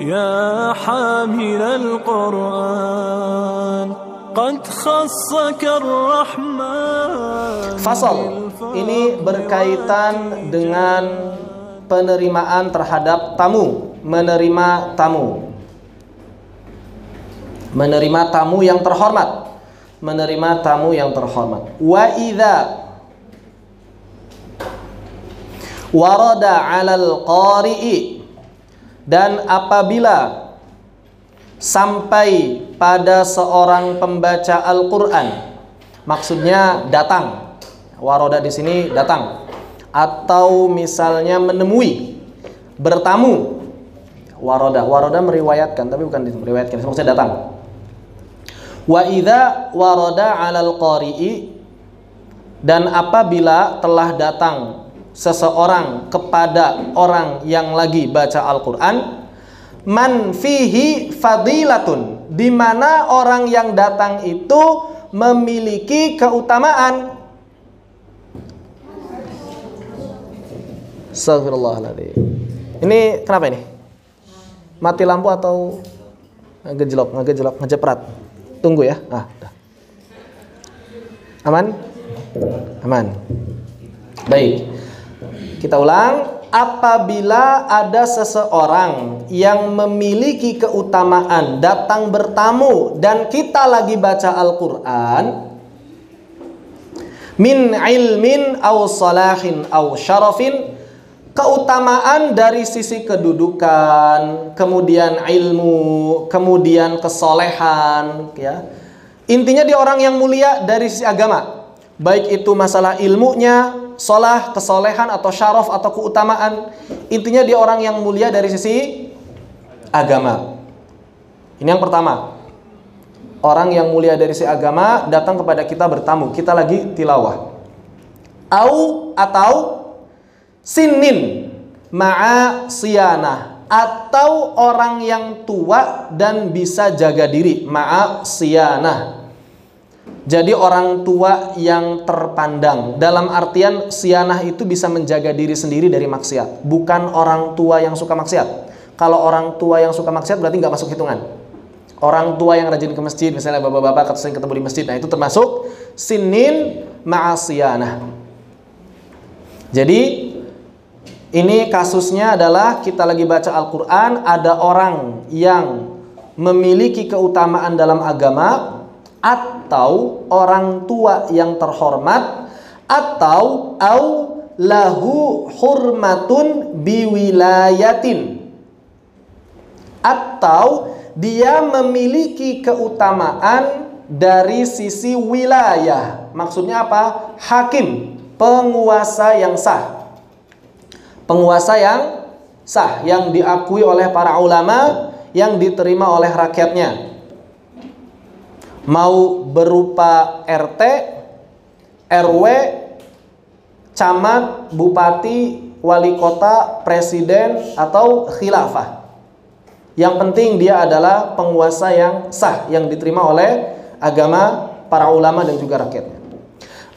يا حامل القرآن قد خصك الرحمن Fasal ini berkaitan dengan penerimaan terhadap tamu, menerima tamu. Menerima tamu yang terhormat. Menerima tamu yang terhormat. Wa idza warada 'alal qari'i dan apabila sampai pada seorang pembaca Al-Qur'an maksudnya datang waroda di sini datang atau misalnya menemui bertamu waroda waroda meriwayatkan tapi bukan meriwayatkan maksudnya datang. Wa idza waroda 'alal qari'i dan apabila telah datang seseorang kepada orang yang lagi baca Al-Qur'an man fihi fadilatun di mana orang yang datang itu memiliki keutamaan Astagfirullahaladzim Ini kenapa ini? Mati lampu atau ngejlok, ngejlok, ngejeprat? Tunggu ya. Ah, dah. Aman? Aman. Baik. Kita ulang. Apabila ada seseorang yang memiliki keutamaan datang bertamu dan kita lagi baca Al-Quran min ilmin au salahin au syarafin keutamaan dari sisi kedudukan, kemudian ilmu, kemudian kesolehan, ya. Intinya dia orang yang mulia dari sisi agama. Baik itu masalah ilmunya, solah, kesolehan atau syaraf atau keutamaan. Intinya dia orang yang mulia dari sisi agama. Ini yang pertama. Orang yang mulia dari sisi agama datang kepada kita bertamu. Kita lagi tilawah. Au atau sinin ma'a siyanah atau orang yang tua dan bisa jaga diri ma'a siyanah jadi orang tua yang terpandang. Dalam artian sianah itu bisa menjaga diri sendiri dari maksiat. Bukan orang tua yang suka maksiat. Kalau orang tua yang suka maksiat berarti nggak masuk hitungan. Orang tua yang rajin ke masjid misalnya bapak-bapak sering ketemu di masjid nah itu termasuk sinin ma'asiyanah. Jadi ini kasusnya adalah kita lagi baca Al-Quran ada orang yang memiliki keutamaan dalam agama atau orang tua yang terhormat atau au lahu hurmatun biwilayatin. Atau dia memiliki keutamaan dari sisi wilayah. Maksudnya apa? Hakim penguasa yang sah. Penguasa yang sah yang diakui oleh para ulama yang diterima oleh rakyatnya mau berupa RT, RW, camat, bupati, wali kota, presiden atau khilafah. Yang penting dia adalah penguasa yang sah yang diterima oleh agama para ulama dan juga rakyatnya.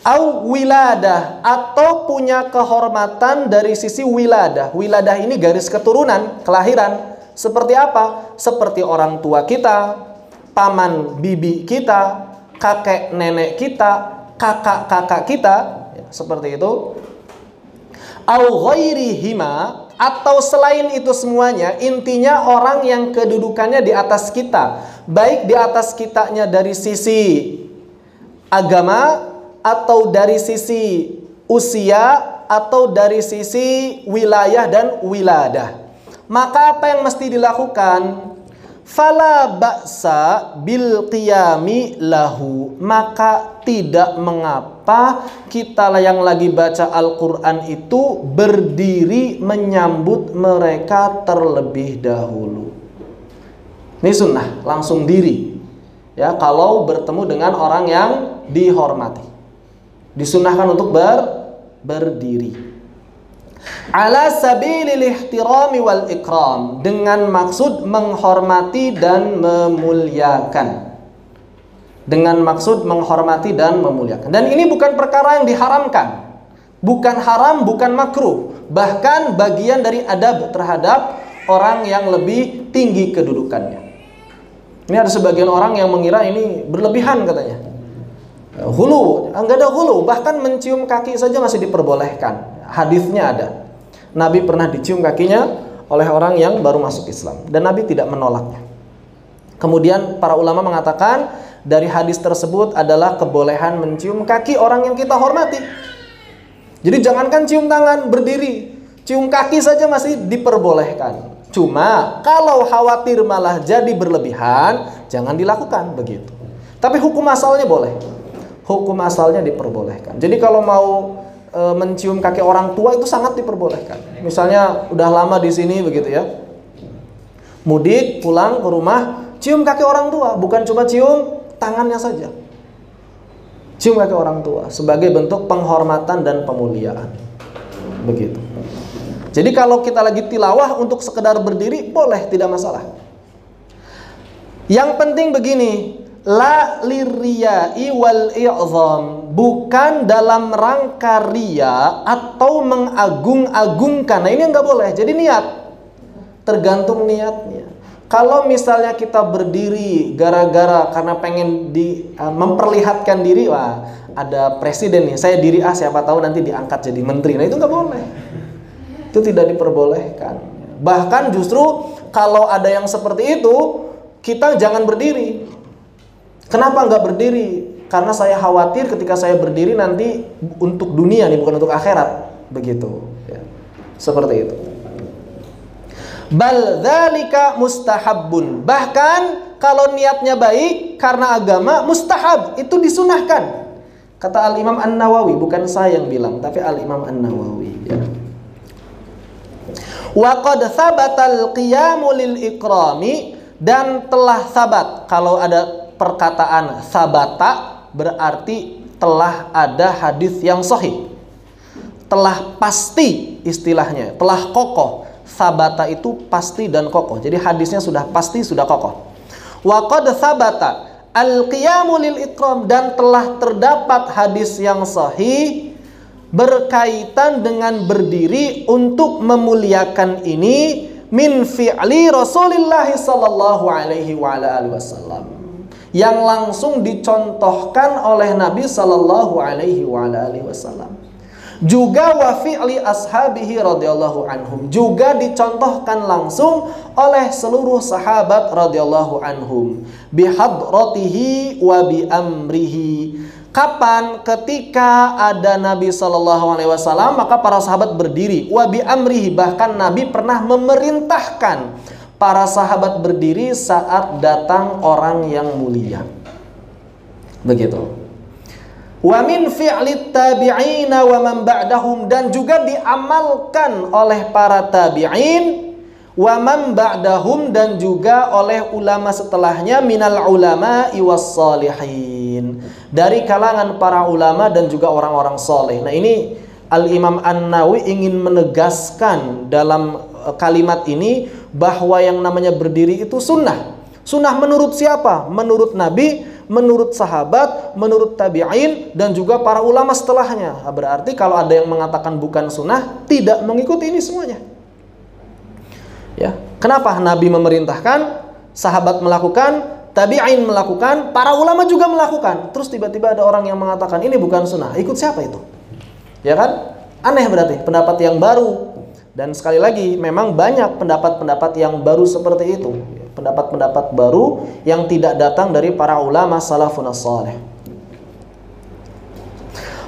Au wiladah atau punya kehormatan dari sisi wiladah. Wiladah ini garis keturunan, kelahiran. Seperti apa? Seperti orang tua kita, paman bibi kita, kakek nenek kita, kakak-kakak kita, ya, seperti itu. Au hima atau selain itu semuanya, intinya orang yang kedudukannya di atas kita, baik di atas kitanya dari sisi agama atau dari sisi usia atau dari sisi wilayah dan wiladah. Maka apa yang mesti dilakukan? Fala ba'sa bil qiyami lahu. Maka tidak mengapa kita yang lagi baca Al-Qur'an itu berdiri menyambut mereka terlebih dahulu. Ini sunnah langsung diri. Ya kalau bertemu dengan orang yang dihormati. Disunahkan untuk ber berdiri ala sabilil ihtirami wal ikram dengan maksud menghormati dan memuliakan dengan maksud menghormati dan memuliakan dan ini bukan perkara yang diharamkan bukan haram bukan makruh bahkan bagian dari adab terhadap orang yang lebih tinggi kedudukannya. Ini ada sebagian orang yang mengira ini berlebihan katanya. Hulu, enggak ada hulu, bahkan mencium kaki saja masih diperbolehkan. Hadisnya ada. Nabi pernah dicium kakinya oleh orang yang baru masuk Islam dan Nabi tidak menolaknya. Kemudian para ulama mengatakan dari hadis tersebut adalah kebolehan mencium kaki orang yang kita hormati. Jadi jangankan cium tangan, berdiri, cium kaki saja masih diperbolehkan. Cuma kalau khawatir malah jadi berlebihan, jangan dilakukan begitu. Tapi hukum asalnya boleh. Hukum asalnya diperbolehkan. Jadi kalau mau e, mencium kaki orang tua itu sangat diperbolehkan. Misalnya udah lama di sini begitu ya. Mudik pulang ke rumah, cium kaki orang tua, bukan cuma cium tangannya saja. Cium kaki orang tua sebagai bentuk penghormatan dan pemuliaan. Begitu. Jadi kalau kita lagi tilawah untuk sekedar berdiri boleh tidak masalah. Yang penting begini, la liriyai wal i'zam, bukan dalam rangka ria atau mengagung-agungkan. Nah, ini enggak boleh. Jadi niat. Tergantung niatnya. Kalau misalnya kita berdiri gara-gara karena pengen di uh, memperlihatkan diri, wah ada presiden nih, saya diri ah siapa tahu nanti diangkat jadi menteri. Nah itu nggak boleh, itu tidak diperbolehkan. Bahkan justru kalau ada yang seperti itu, kita jangan berdiri. Kenapa nggak berdiri? Karena saya khawatir ketika saya berdiri nanti untuk dunia nih bukan untuk akhirat, begitu. Ya. Seperti itu. Bal dzalika mustahabbun. Bahkan kalau niatnya baik karena agama mustahab, itu disunahkan. Kata Al Imam An Nawawi, bukan saya yang bilang, tapi Al Imam An Nawawi. Ya. Wa qad thabatal qiyamu lil ikrami dan telah sabat. Kalau ada perkataan sabata berarti telah ada hadis yang sahih. Telah pasti istilahnya, telah kokoh sabata itu pasti dan kokoh. Jadi hadisnya sudah pasti, sudah kokoh. Wa qad sabata al-qiyamu lil ikram dan telah terdapat hadis yang sahih berkaitan dengan berdiri untuk memuliakan ini min fi'li Rasulullah sallallahu alaihi wa alihi wasallam yang langsung dicontohkan oleh Nabi sallallahu alaihi wasallam. Juga wa fi'li ashabihi radhiyallahu anhum. Juga dicontohkan langsung oleh seluruh sahabat radhiyallahu anhum. Bihadratihi wa bi amrihi. Kapan? Ketika ada Nabi Shallallahu alaihi wasallam maka para sahabat berdiri. Wa bi amrihi bahkan Nabi pernah memerintahkan para sahabat berdiri saat datang orang yang mulia. Begitu. Wa min fi'lit tabi'ina wa man ba'dahum dan juga diamalkan oleh para tabi'in wa man ba'dahum dan juga oleh ulama setelahnya minal ulama iwas salihin. Dari kalangan para ulama dan juga orang-orang soleh. Nah ini Al Imam An Nawawi ingin menegaskan dalam e, kalimat ini bahwa yang namanya berdiri itu sunnah. Sunnah menurut siapa? Menurut Nabi menurut sahabat, menurut tabi'in dan juga para ulama setelahnya. Nah, berarti kalau ada yang mengatakan bukan sunnah, tidak mengikuti ini semuanya. Ya, kenapa Nabi memerintahkan, sahabat melakukan, tabi'in melakukan, para ulama juga melakukan. Terus tiba-tiba ada orang yang mengatakan ini bukan sunnah. Ikut siapa itu? Ya kan? Aneh berarti pendapat yang baru. Dan sekali lagi, memang banyak pendapat-pendapat yang baru seperti itu pendapat-pendapat baru yang tidak datang dari para ulama salafun salih.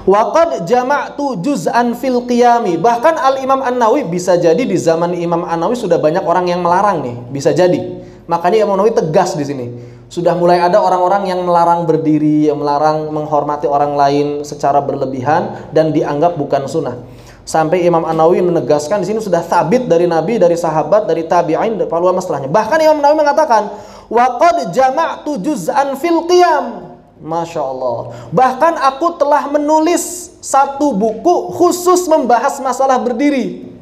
Waqad jama'tu juz'an fil qiyami. Bahkan Al-Imam An-Nawawi bisa jadi di zaman Imam An-Nawawi sudah banyak orang yang melarang nih, bisa jadi. Makanya Imam An-Nawawi tegas di sini. Sudah mulai ada orang-orang yang melarang berdiri, yang melarang menghormati orang lain secara berlebihan dan dianggap bukan sunnah. Sampai Imam An-Nawawi menegaskan di sini sudah sabit dari Nabi, dari sahabat, dari tabi'in, dari para ulama setelahnya. Bahkan Imam An-Nawawi mengatakan, "Wa qad jama'tu juz'an fil qiyam." Masya Allah. Bahkan aku telah menulis satu buku khusus membahas masalah berdiri.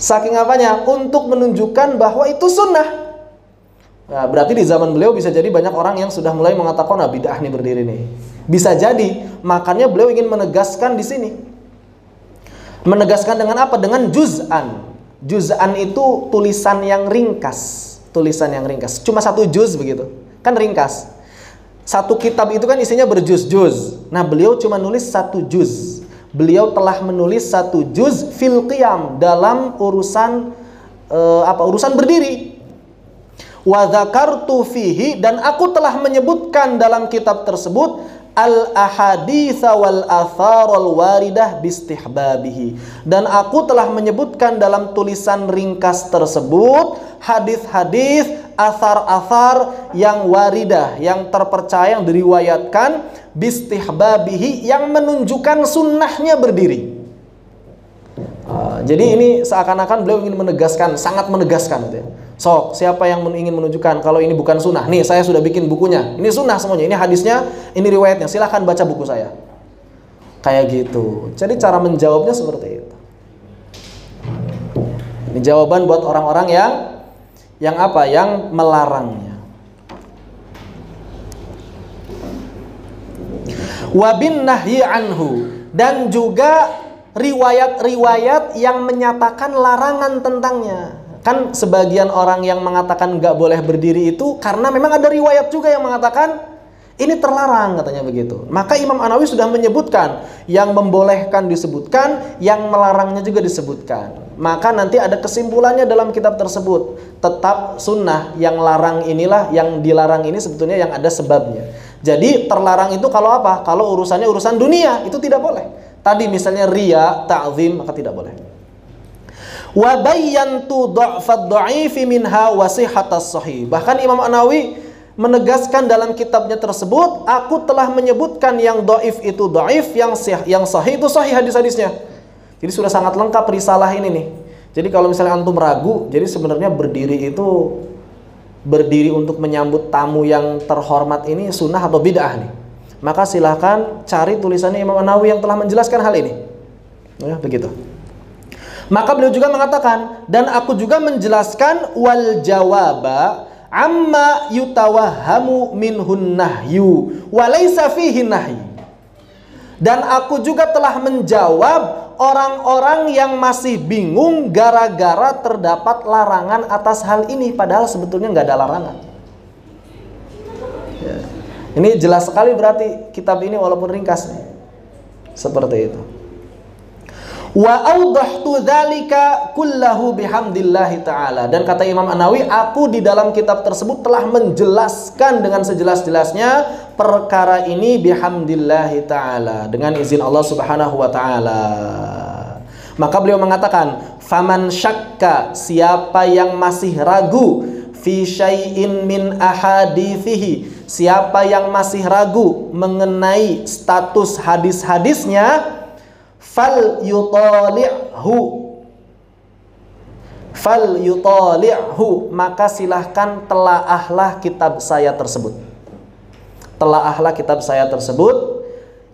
Saking apanya? Untuk menunjukkan bahwa itu sunnah. Nah, berarti di zaman beliau bisa jadi banyak orang yang sudah mulai mengatakan, nah bid'ah nih berdiri nih. Bisa jadi, makanya beliau ingin menegaskan di sini. Menegaskan dengan apa? Dengan juz'an. Juz'an itu tulisan yang ringkas, tulisan yang ringkas. Cuma satu juz begitu. Kan ringkas. Satu kitab itu kan isinya berjuz-juz. Nah, beliau cuma nulis satu juz. Beliau telah menulis satu juz fil qiyam dalam urusan uh, apa? Urusan berdiri. Wa dzakartu fihi dan aku telah menyebutkan dalam kitab tersebut al ahadits wal athar al waridah bistihbabihi dan aku telah menyebutkan dalam tulisan ringkas tersebut hadis-hadis asar-asar yang waridah yang terpercaya yang diriwayatkan bistihbabihi yang menunjukkan sunnahnya berdiri Uh, jadi ini seakan-akan beliau ingin menegaskan, sangat menegaskan gitu ya. Sok, siapa yang ingin menunjukkan kalau ini bukan sunnah? Nih, saya sudah bikin bukunya. Ini sunnah semuanya. Ini hadisnya, ini riwayatnya. Silahkan baca buku saya. Kayak gitu. Jadi cara menjawabnya seperti itu. Ini jawaban buat orang-orang yang yang apa? Yang melarangnya. Wabin nahyi anhu dan juga riwayat-riwayat yang menyatakan larangan tentangnya. Kan sebagian orang yang mengatakan nggak boleh berdiri itu karena memang ada riwayat juga yang mengatakan ini terlarang katanya begitu. Maka Imam Anawi sudah menyebutkan yang membolehkan disebutkan, yang melarangnya juga disebutkan. Maka nanti ada kesimpulannya dalam kitab tersebut. Tetap sunnah yang larang inilah yang dilarang ini sebetulnya yang ada sebabnya. Jadi terlarang itu kalau apa? Kalau urusannya urusan dunia itu tidak boleh. Tadi misalnya ria, ta'zim maka tidak boleh wa bayyantu dha'fad dha'ifi minha wa sihhatas sahih. Bahkan Imam Anawi menegaskan dalam kitabnya tersebut, aku telah menyebutkan yang dhaif itu dhaif, yang sih, yang sahih itu sahih hadis-hadisnya. Jadi sudah sangat lengkap risalah ini nih. Jadi kalau misalnya antum ragu, jadi sebenarnya berdiri itu berdiri untuk menyambut tamu yang terhormat ini sunnah atau bid'ah nih. Maka silahkan cari tulisannya Imam Nawawi yang telah menjelaskan hal ini. Ya, begitu. Maka beliau juga mengatakan dan aku juga menjelaskan wal jawaba amma yutawahamu minhun nahyu walaysa fihi nahyi. Dan aku juga telah menjawab orang-orang yang masih bingung gara-gara terdapat larangan atas hal ini padahal sebetulnya nggak ada larangan. Ya. Ini jelas sekali berarti kitab ini walaupun ringkas Seperti itu. Wa awdahtu dzalika kullahu bihamdillahi taala. Dan kata Imam An-Nawawi, aku di dalam kitab tersebut telah menjelaskan dengan sejelas-jelasnya perkara ini bihamdillahi taala dengan izin Allah Subhanahu wa taala. Maka beliau mengatakan, "Faman syakka, siapa yang masih ragu fi syai'in min ahadithihi, siapa yang masih ragu mengenai status hadis-hadisnya, fal yutali'hu. Fal yutali'hu. Maka silahkan telaahlah kitab saya tersebut. Telaahlah kitab saya tersebut.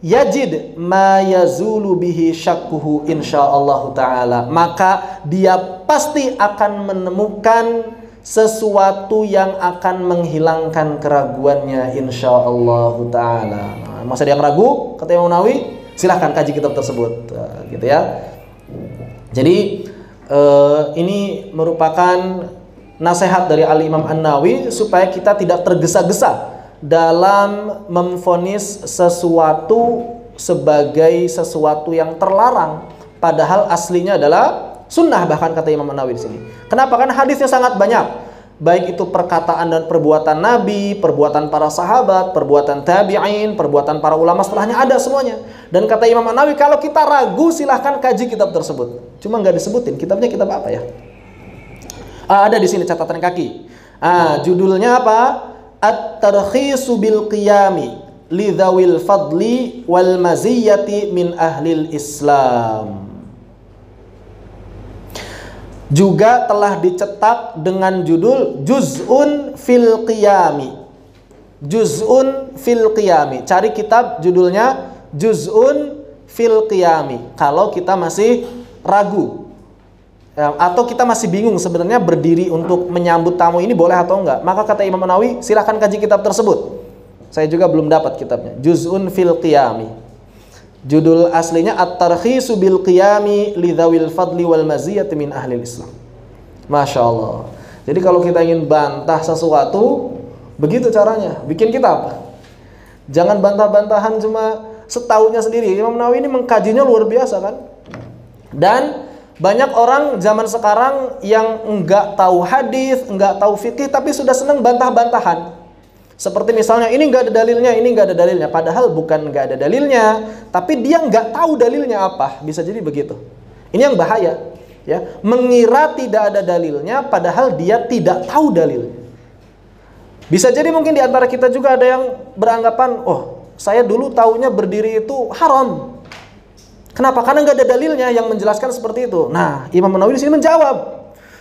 Yajid ma yazulu bihi syakkuhu insyaallah taala. Maka dia pasti akan menemukan sesuatu yang akan menghilangkan keraguannya insyaallah taala. Masa dia ragu? Kata Imam Nawawi silahkan kaji kitab tersebut uh, gitu ya. Jadi uh, ini merupakan nasihat dari Ali Imam An Nawi supaya kita tidak tergesa-gesa dalam memfonis sesuatu sebagai sesuatu yang terlarang. Padahal aslinya adalah sunnah bahkan kata Imam An Nawi di sini. Kenapa? Kan hadisnya sangat banyak baik itu perkataan dan perbuatan Nabi, perbuatan para sahabat, perbuatan tabi'in, perbuatan para ulama setelahnya ada semuanya. Dan kata Imam Nawawi kalau kita ragu silahkan kaji kitab tersebut. Cuma nggak disebutin kitabnya kitab apa ya? Ah, ada di sini catatan kaki. Ah, judulnya apa? At-Tarkhisu bil Qiyami lidzawil fadli wal maziyati min ahlil Islam juga telah dicetak dengan judul Juz'un fil Qiyami. Juz'un fil Qiyami. Cari kitab judulnya Juz'un fil Qiyami. Kalau kita masih ragu ya, atau kita masih bingung sebenarnya berdiri untuk menyambut tamu ini boleh atau enggak, maka kata Imam Nawawi silahkan kaji kitab tersebut. Saya juga belum dapat kitabnya. Juz'un fil Qiyami. Judul aslinya At-Tarkhisu bil Qiyami Lidhawil Fadli wal Maziyati min Ahli Islam. Masya Allah. Jadi kalau kita ingin bantah sesuatu, begitu caranya. Bikin kita apa? Jangan bantah-bantahan cuma setahunnya sendiri. Imam Nawawi ini mengkajinya luar biasa kan. Dan banyak orang zaman sekarang yang enggak tahu hadis, enggak tahu fikih, tapi sudah senang bantah-bantahan. Seperti misalnya ini nggak ada dalilnya, ini nggak ada dalilnya. Padahal bukan nggak ada dalilnya, tapi dia nggak tahu dalilnya apa. Bisa jadi begitu. Ini yang bahaya. Ya, mengira tidak ada dalilnya, padahal dia tidak tahu dalilnya. Bisa jadi mungkin di antara kita juga ada yang beranggapan, oh saya dulu taunya berdiri itu haram. Kenapa? Karena nggak ada dalilnya yang menjelaskan seperti itu. Nah, Imam Nawawi di sini menjawab,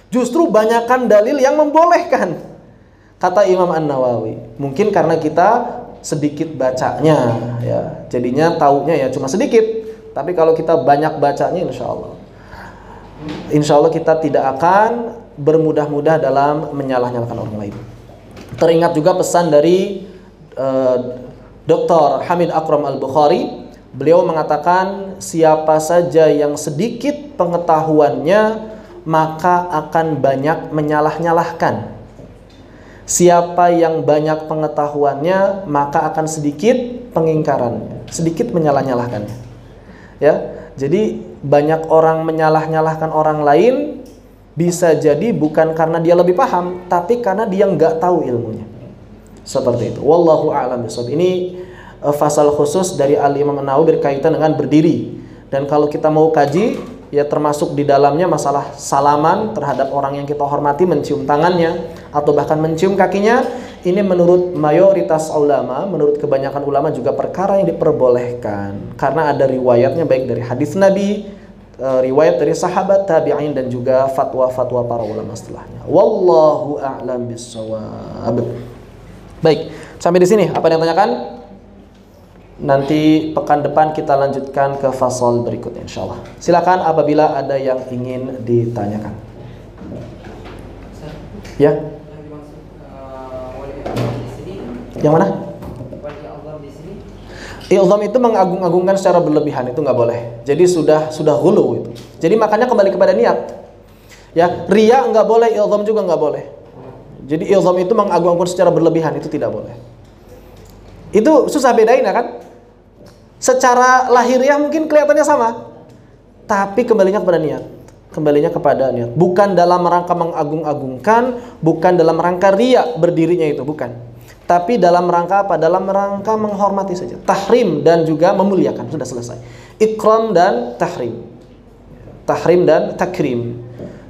justru banyakkan dalil yang membolehkan. Kata Imam An Nawawi, mungkin karena kita sedikit bacanya, ya, jadinya taunya ya cuma sedikit. Tapi kalau kita banyak bacanya, insya Allah, insya Allah kita tidak akan bermudah-mudah dalam menyalah-nyalahkan orang lain. Teringat juga pesan dari uh, eh, Dr. Hamid Akram Al Bukhari. Beliau mengatakan siapa saja yang sedikit pengetahuannya maka akan banyak menyalah-nyalahkan Siapa yang banyak pengetahuannya, maka akan sedikit pengingkarannya, sedikit menyalah-nyalahkannya. Ya. Jadi banyak orang menyalah-nyalahkan orang lain bisa jadi bukan karena dia lebih paham, tapi karena dia nggak tahu ilmunya. Seperti itu. Wallahu a'lam bishawab. Ini uh, fasal khusus dari Al Imam Nawawi berkaitan dengan berdiri. Dan kalau kita mau kaji, ya termasuk di dalamnya masalah salaman terhadap orang yang kita hormati mencium tangannya atau bahkan mencium kakinya ini menurut mayoritas ulama menurut kebanyakan ulama juga perkara yang diperbolehkan. Karena ada riwayatnya baik dari hadis Nabi e, riwayat dari sahabat tabi'in dan juga fatwa-fatwa para ulama setelahnya. Wallahu a'lam bissawab baik sampai di sini. Apa yang tanyakan Nanti pekan depan kita lanjutkan ke fasal berikutnya insya Allah. Silakan apabila ada yang ingin ditanyakan. Ya. Yang mana? Ilzam itu mengagung-agungkan secara berlebihan itu nggak boleh. Jadi sudah sudah hulu itu. Jadi makanya kembali kepada niat. Ya, ria nggak boleh, ilzam juga nggak boleh. Jadi ilzam itu mengagung-agungkan secara berlebihan itu tidak boleh. Itu susah bedain ya kan? Secara lahiriah mungkin kelihatannya sama. Tapi kembalinya kepada niat. Kembalinya kepada niat. Bukan dalam rangka mengagung-agungkan, bukan dalam rangka ria berdirinya itu, bukan. Tapi dalam rangka apa? Dalam rangka menghormati saja. Tahrim dan juga memuliakan. Sudah selesai. Ikram dan tahrim. Tahrim dan takrim.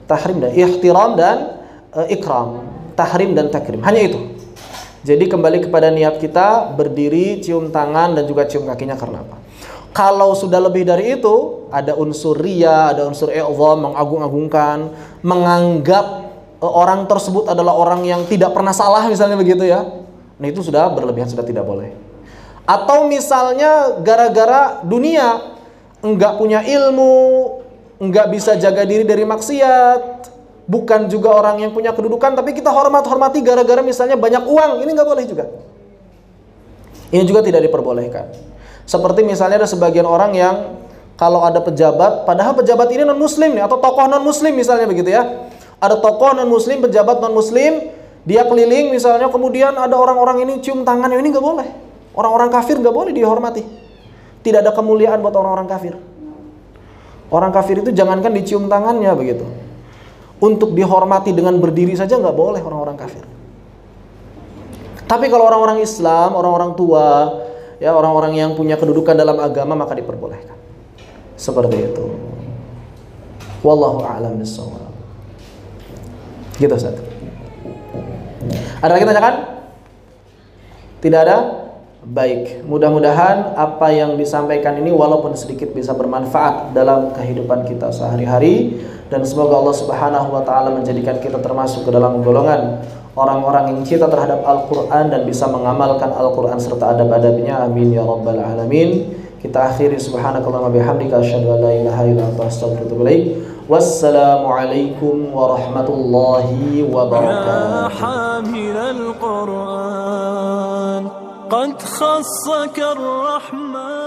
Tahrim dan ihtiram dan uh, ikram. Tahrim dan takrim. Hanya itu. Jadi kembali kepada niat kita berdiri, cium tangan dan juga cium kakinya karena apa? Kalau sudah lebih dari itu, ada unsur ria, ada unsur i'zam, mengagung-agungkan, menganggap e, orang tersebut adalah orang yang tidak pernah salah misalnya begitu ya. Nah itu sudah berlebihan, sudah tidak boleh. Atau misalnya gara-gara dunia enggak punya ilmu, enggak bisa jaga diri dari maksiat, bukan juga orang yang punya kedudukan tapi kita hormat-hormati gara-gara misalnya banyak uang. Ini nggak boleh juga. Ini juga tidak diperbolehkan. Seperti misalnya ada sebagian orang yang kalau ada pejabat padahal pejabat ini non muslim nih atau tokoh non muslim misalnya begitu ya. Ada tokoh non muslim pejabat non muslim dia keliling misalnya kemudian ada orang-orang ini cium tangan ini nggak boleh. Orang-orang kafir nggak boleh dihormati. Tidak ada kemuliaan buat orang-orang kafir. Orang kafir itu jangankan dicium tangannya begitu untuk dihormati dengan berdiri saja nggak boleh orang-orang kafir. Tapi kalau orang-orang Islam, orang-orang tua, ya orang-orang yang punya kedudukan dalam agama maka diperbolehkan. Seperti itu. Wallahu a'lam. Gitu Ustaz. Ada lagi tanyakan? Tidak ada? Baik, mudah-mudahan apa yang disampaikan ini walaupun sedikit bisa bermanfaat dalam kehidupan kita sehari-hari. Dan semoga Allah Subhanahu wa taala menjadikan kita termasuk ke dalam golongan orang-orang yang cinta terhadap Al-Qur'an dan bisa mengamalkan Al-Qur'an serta adab-adabnya. Amin ya rabbal alamin. Kita akhiri. Subhanakallahumma bihamdika asyhadu an la ilaha illa anta astaghfiruka wa atubu alaikum warahmatullahi wabarakatuh قد خصك الرحمن.